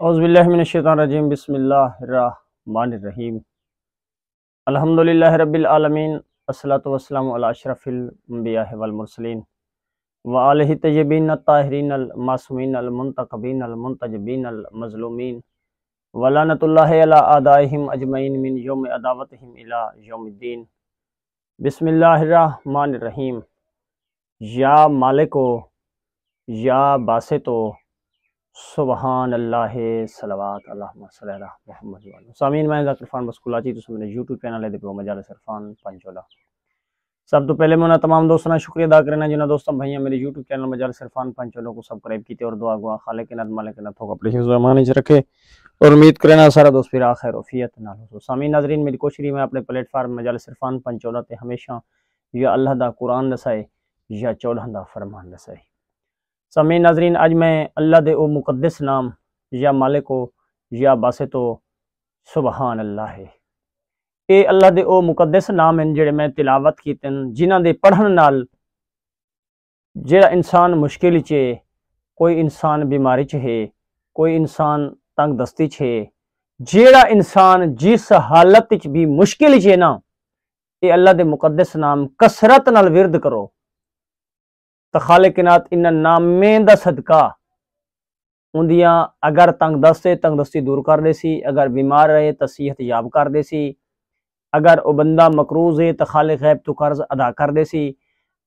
اعوذ باللہ من الشیطان الرجیم، بسم اللہ الرحمن الرحیم۔ الحمدللہ رب العالمین، والصلاة والسلام علی اشرف الانبیاء والمرسلین۔ وآلہ تجبین الطاہرین المعصومین المنتقبین المنتجبین المظلومین۔ ولعنت اللہ علی آدائہم اجمعین من یوم عداوتہم الى یوم الدین۔ بسم اللہ الرحمن الرحیم۔ یا مالکو، یا باسطو سبحان اللہ، صلوات، اللہم صلی اللہ محمد وآلہ سامین میں ذاکر فان بسکولاچی جی، تو سمینے یوٹیوب چینل ہے، دیکھو، مجال سرفان پنچولا سب تو پہلے میں تمام دوستوں شکریہ ادا کرنا جنہوں دوستوں بھائیاں میرے یوٹیوب چینل مجال سرفان پنچولوں کو سبسکرائب کیتے اور دعا گوا خالق کے نت مالک کے نت ہوگا اپنے حفظ و امان رکھے۔ اور امید کرنا سارا دوست پھر آخر وفیت نال ہو۔ سامین ناظرین، میری کوشش میں اپنے پلیٹ فارم مجال سرفان پنچولا تے ہمیشہ یا اللہ دا قرآن دسائے یا چولہ دا فرمان دسائے۔ سامین ناظرین اج میں اللہ دے او مقدس نام یا مالکو یا باسطو سبحان اللہ۔ ہے اے اللہ دے او مقدس نام ہیں جڑے میں تلاوت کیتن جنہ دے پڑھن نال جڑا انسان مشکل چے کوئی انسان بیماری چ ہے، کوئی انسان تنگ دستی چھے جیڑا انسان جس حالت چ بھی مشکل چھے نا، اے اللہ دے مقدس نام کسرت نال ورد کرو۔ تو خالقنات انہ نامیں دا صدقہ۔ اندیاں اگر تنگ دستے، تنگ دستی دور کر دے سی، اگر بیمار رہے تو صحت یاب کر دے سی۔ اگر او بندہ مقروض ہے تو خالق غیب تو قرض ادا کر دے سی۔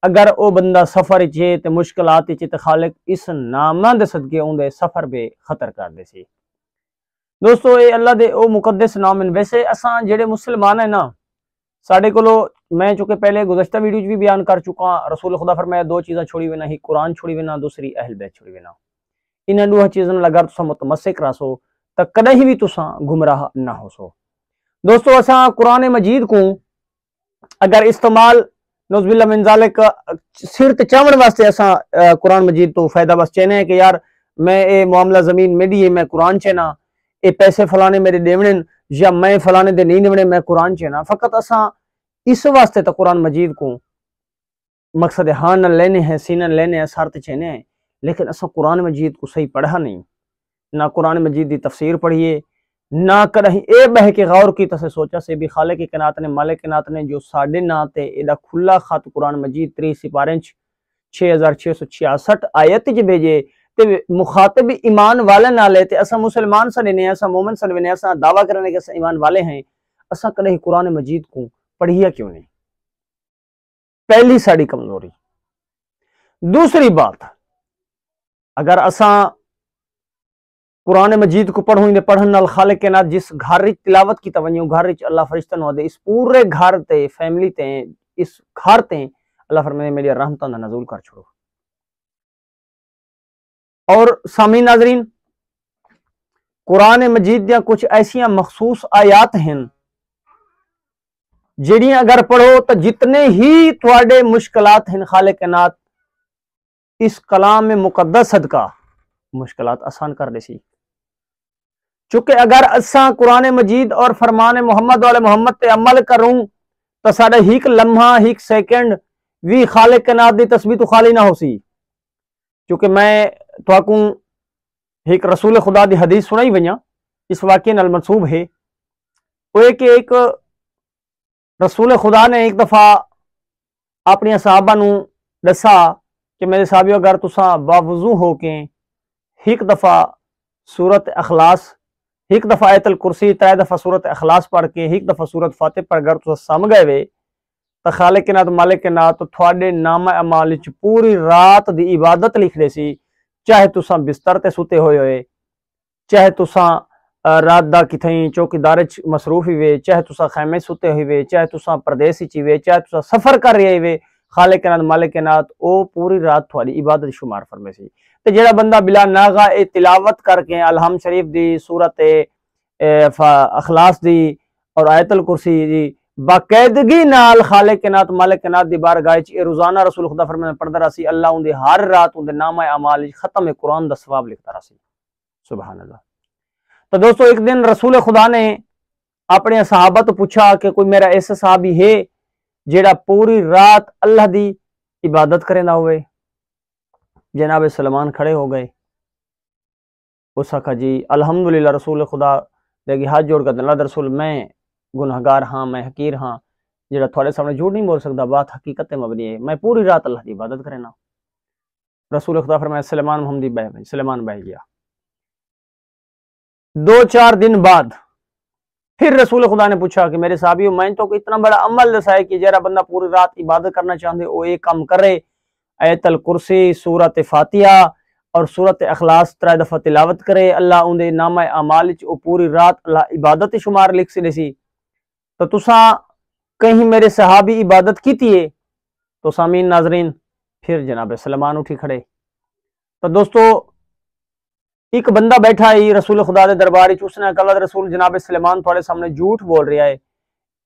اگر او بندہ سفر چے تو مشکلات چے تو خالق اس نامہ دے صدقے ان سفر بے خطر کر دے سی۔ دوستو، اے اللہ دے او مقدس نام ویسے اساں جڑے مسلمان ہیں نا ساڑھے کو لو میں چونکہ پہلے گزشتہ ویڈیو بھی بیان کر چکا ہاں، رسول خدا فرمایا دو چیزاں چھوڑی ہوئے ہی قرآن چھوڑی ہوئے دوسری اہل بیت چھوڑی ہوئے انہاں دو چیزاں لگا تسا متمسک راسو تا کدہ ہی بھی تسا گمراہ نہ ہو سو دوستو، اساں قرآن مجید کو اگر استعمال نوز باللہ من ذالک صرت چاون واسطے اساں قرآن مجید تو فائدہ بس چینے ہیں کہ یار میں اے معاملہ زمین میڈی ہے، میں قرآن چینا، اے پیسے فلانے میرے دیونن یا میں فلانے دے نہیں دیونے میں قرآن چینا۔ فقط اساں اس واسطے تا قرآن مجید کو مقصد ہاں نہ لینے ہیں سینہ لینے ہیں سارت چینے ہیں۔ لیکن اساں قرآن مجید کو صحیح پڑھا نہیں۔ نہ قرآن مجید دی تفسیر پڑھئے نہ کرہیں۔ اے بہ کے غور کی تسے سوچا سے بھی خالق کے کنات نے، مالک کے نات نے جو ساڑھے ناتے ایدہ کھلا خط قرآن مجید تری سپارنچ چھے ہزار چھے سو چھیاسٹھ آیت جے بھیجے۔ تے مخاطب ایمان والے نہ لیتے اسا مسلمان سننے اسا مومن سننے اسا دعویٰ کرنے کے اسا ایمان والے ہیں۔ اسا کدے قرآن مجید کو پڑھیا کیوں نہیں؟ پہلی ساڑی کمزوری۔ دوسری بات، اگر اسا قرآن مجید کو پڑھوں انہیں پڑھن نال خالق کے نات جس گھر رچ تلاوت کی توجہ گھر رچ اللہ فرشتہ نو دے اس پورے گھر تے فیملی تے، اس گھر تے اللہ فرمانے میری رحمتوں دا نزول کر چھوڑو۔ اور سامین ناظرین، قرآن مجید دیا کچھ ایسیاں مخصوص آیات ہیں جڑیاں اگر پڑھو تو جتنے ہی تواڈے مشکلات ہیں خالق نات اس کلام میں مقدس صدقہ مشکلات آسان کر دے سی۔ چونکہ اگر اساں قرآن مجید اور فرمان محمد والے محمد تے عمل کروں تو سارے ہیک لمحہ، ہیک سیکنڈ وی خالق نات دی تسبیح تو خالی نہ ہو سی۔ چونکہ میں تو ایک رسول خدا دی حدیث سنائی ونیا اس واقعے نال منصوب ہے۔ وہ ایک ایک رسول خدا نے ایک دفعہ اپنی صحابہ نو دسا کہ میرے صحابیو، اگر تسا باوضو ہو کے ایک دفعہ سورت اخلاص، ایک دفعہ ایت الکرسی ترائے دفعہ سورت اخلاص پڑھ کے ایک دفعہ سورت فاتح پڑھ گر تسا سم گئے وے، تو خالق کے نات، مالک کے نات تو تھوڑے نام عمال پوری رات دی عبادت لکھ دے سی۔ چاہے تسا بستر تے سوتے ہوئے ہوئے، چاہے تسا رات دا کتھیں چوکی دارچ مصروف ہوئے چاہے تسا خیمے سوتے ہوئے چاہے تسا پردیسی چیوے چاہے تسا سفر کر رہے ہوئے خالق کے نات مالک کے نات، او پوری رات تھوڑی عبادت شمار فرمے سی۔ تو جڑا بندہ بلا ناغا اے تلاوت کر کے الحم شریف دی صورت اخلاص دی اور آیت الکرسی دی باقیدگی نال خالق کے نات مالک کے نات دی بار گائے چی روزانہ رسول خدا فرمانے پڑھتا رہا سی، اللہ ان دی ہر رات ان دی نام اعمال وچ ختم قرآن دا ثواب لکھتا رہا سی۔ سبحان اللہ تو دوستو، ایک دن رسول خدا نے اپنے صحابہ تو پوچھا کہ کوئی میرا ایسا صحابی ہے جیڑا پوری رات اللہ دی عبادت کرے نہ ہوئے؟ جناب سلمان کھڑے ہو گئے۔ اس آخا جی الحمدللہ رسول خدا دے گی ہاتھ جوڑ کر، اللہ رسول، میں گنہگار ہاں میں حقیر ہاں۔ جڑا تھوڑے سامنے جھوٹ نہیں بول سکتا بات حقیقت مبنی ہے۔ میں پوری رات اللہ دی عبادت کرنا رسول خدا فرمایا، سلیمان محمدی بہ بھائی سلیمان بہ گیا۔ دو چار دن بعد پھر رسول خدا نے پوچھا کہ میرے صحابیو، میں تو اتنا بڑا عمل دسا ہے کہ جرا بندہ پوری رات عبادت کرنا چاہتے وہ ایک کام کرے۔ ایت الکرسی، سورت فاتحہ اور سورت اخلاص ترائے دفعہ تلاوت کرے۔ اللہ اندے نام اعمال او پوری رات اللہ عبادت شمار لکھ سی۔ تو تسا کہیں میرے صحابی عبادت کیتی ہے؟ تو سامین ناظرین، پھر جناب سلمان اٹھی کھڑے۔ تو دوستو، ایک بندہ بیٹھا ہے رسول خدا دے دربار اس نے کہا رسول جناب سلیمان تھوڑے سامنے جھوٹ بول رہا ہے۔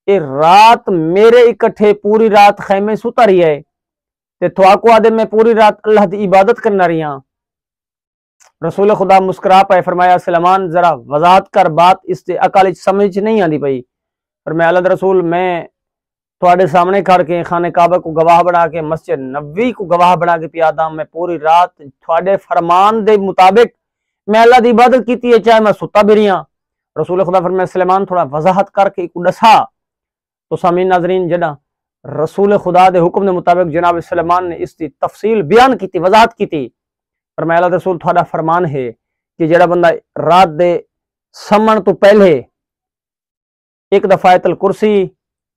اے رات میرے اکٹھے پوری رات خیمے ستا رہی ہے۔ تے تھواکو آدھے میں پوری رات اللہ دی عبادت کرنا رہی ہاں۔ رسول خدا مسکرا پائے، فرمایا سلمان ذرا وضاحت کر، بات اس سے اکال سمجھ نہیں آتی پئی۔ فرمایا اللہ رسول، میں تھوڑے سامنے کھڑ کے خانے کعبہ کو گواہ بنا کے، مسجد نبی کو گواہ بنا کے پیادا میں پوری رات تھوڑے فرمان دے مطابق میں اللہ دی عبادت کیتی ہے، چاہے میں ستا بھی رہی ہاں۔ رسول خدا فرمایا، سلیمان تھوڑا وضاحت کر کے ایک ڈسا تو سامین ناظرین، جڑا رسول خدا دے حکم دے مطابق جناب سلیمان نے اس کی تفصیل بیان کی تھی وضاحت کی تھی فرمایا اللہ رسول تھوڑا فرمان ہے کہ جڑا بندہ رات دے سمن تو پہلے ایک دفعہ ایت الکرسی،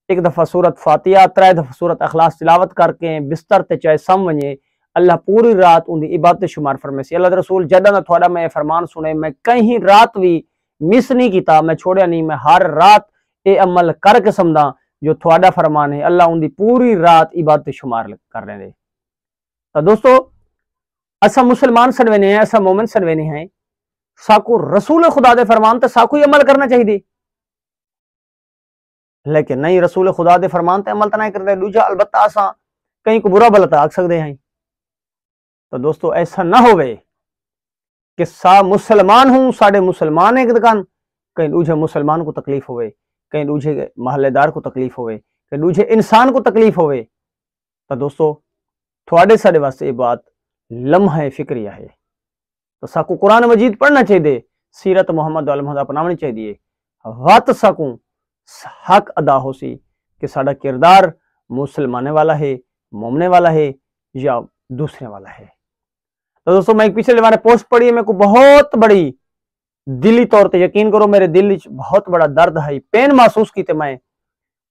ایک دفعہ سورت فاتحہ ترائے دفعہ سورت اخلاص تلاوت کر کے بستر تے چاہے سم ونجے، اللہ پوری رات ان دی عبادت شمار فرمے سی اللہ رسول، جدہ نہ تھوڑا میں فرمان سنے میں کہیں رات بھی مس نہیں کیتا، میں چھوڑیا نہیں، میں ہر رات اے عمل کر کے سمدھا جو تھوڑا فرمان ہے، اللہ ان دی پوری رات عبادت شمار کر رہے دے تو دوستو ایسا مسلمان سنوینے ہیں ایسا مومن سنوینے ہیں۔ ساکو رسول خدا دے فرمان تے ساکو ہی عمل کرنا چاہیے دی لیکن نہیں، رسول خدا دے فرمان تے عمل تے نہیں کرتے دوجہ البتہ آسا کہیں کو برا بلتا آگ سکتے ہیں۔ تو دوستو، ایسا نہ ہوئے کہ سا مسلمان ہوں ساڑے مسلمان ایک دکان۔ کہیں دوجہ مسلمان کو تکلیف ہوئے کہیں دوجہ محلے دار کو تکلیف ہوئے کہیں دوجہ انسان کو تکلیف ہوئے۔ تو دوستو، تھوڑے ساڑے واسطے یہ بات لمحہ فکریہ ہے۔ تو ساکو قرآن مجید پڑھنا چاہیے، سیرت محمد محمد اپناونے چاہیے۔ وات ساکوں حق ادا ہو سی کہ ساڑا کردار مسلمانے والا ہے، مومنے والا ہے یا دوسرے والا ہے۔ تو دوستو، میں ایک پیچھے لے پوسٹ پڑھی ہے میں کو بہت بڑی دلی طور تے یقین کرو، میرے دل بہت بڑا درد ہے پین محسوس کی تے میں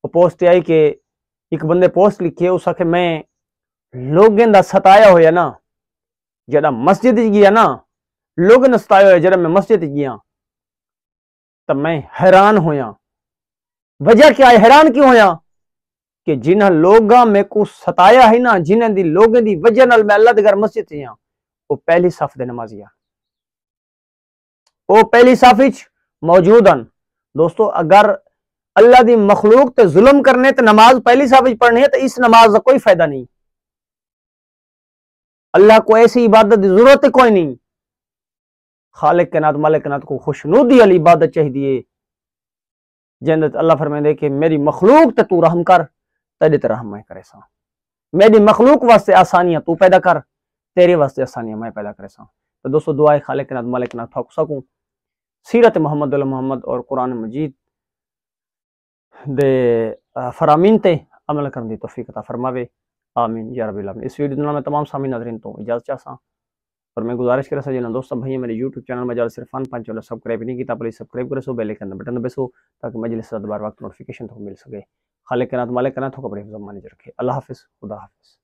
وہ پوسٹ آئی کہ ایک بندے پوسٹ لکھی ہے اس آکھے میں لوگیں دا ستایا ہویا نا جڑا مسجد گیا نا لوگ نے ستایا ہویا جڑا میں مسجد گیا تب میں حیران ہویا۔ وجہ کیا ہے؟ حیران کیوں ہویا؟ کہ جنہ لوگاں میں کو ستایا ہے نا جنہ دی لوگیں دی وجہ نال میں اللہ دے گھر مسجد تھیا وہ پہلی صف دے نمازیا وہ پہلی صف وچ موجود ہیں دوستو، اگر اللہ دی مخلوق تے ظلم کرنے تے نماز پہلی صف وچ پڑھنی ہے تو اس نماز کا کوئی فائدہ نہیں۔ اللہ کو ایسی عبادت دی ضرورت کوئی نہیں۔ خالق کے نات، مالک کے نات کو خوشنودی علی عبادت چاہیے جندت اللہ فرمائے کہ میری مخلوق تے تو رحم کر، تیرے تے رحم میں کرے سا میری مخلوق واسطے آسانیاں تو پیدا کر، تیرے واسطے آسانیاں میں پیدا کرے سا تو دوستو دعائے خالق نات مالک نات تھوک سکوں۔ سیرت محمد اللہ محمد اور قرآن مجید دے فرامین تے عمل کرن دی توفیق عطا فرماوے۔ آمین۔ یا رب العالمین۔ اس ویڈیو میں تمام سامی ناظرین تو اجازت چاہتا اور میں گزارش کرے سا جنہاں بھائی بھائیے میرے یوٹیوب چینل میں جال صرف فن پانچ والا سبسکرائب نہیں کیتا، پلیز سبسکرائب کرے، سو بیل آئکن بٹن دبے سو تاکہ مجلس سے بار وقت نوٹیفیکیشن تو مل سکے۔ خالق کے نات مالک کے نات ہو کپڑے زمانے رکھے۔ اللہ حافظ، خدا حافظ۔